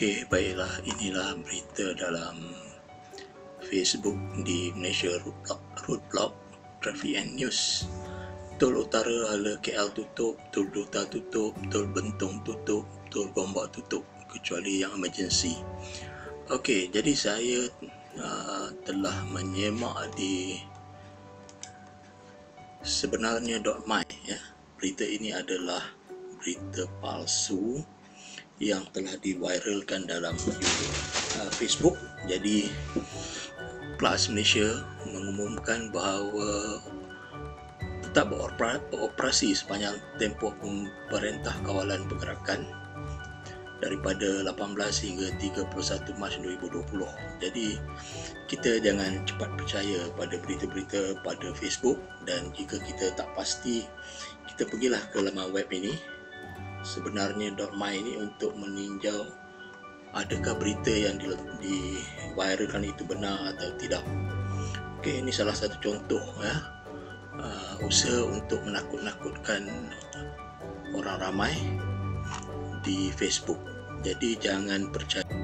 Okey, baiklah inilah berita dalam Facebook di Malaysia Roadblock, Roadblock Traffic and News. Tol Utara Hala KL tutup, Tol Duta tutup, Tol Bentong tutup, Tol Gombak tutup kecuali yang emergency. Okey, jadi saya uh, telah menyemak di sebenarnya .my ya. Berita ini adalah berita palsu yang telah diviralkan dalam uh, Facebook. Jadi Plus Malaysia mengumumkan bahawa tetap beroperasi sepanjang tempoh pemerintah kawalan pergerakan daripada 18 hingga 31 Mac 2020. Jadi kita jangan cepat percaya pada berita-berita pada Facebook dan jika kita tak pasti kita pergilah ke laman web ini sebenarnya .my ini untuk meninjau adakah berita yang diviralkan itu benar atau tidak. Okey, ini salah satu contoh ya. Uh, usaha untuk menakut-nakutkan orang ramai di Facebook. Jadi jangan percaya